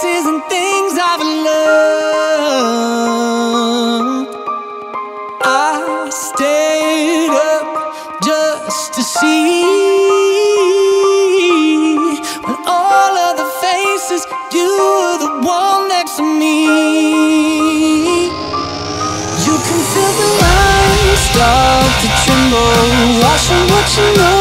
places and things I've loved. I stayed up just to see when all of the faces you were the one next to me. You can feel the lines start to tremble, watching what you know.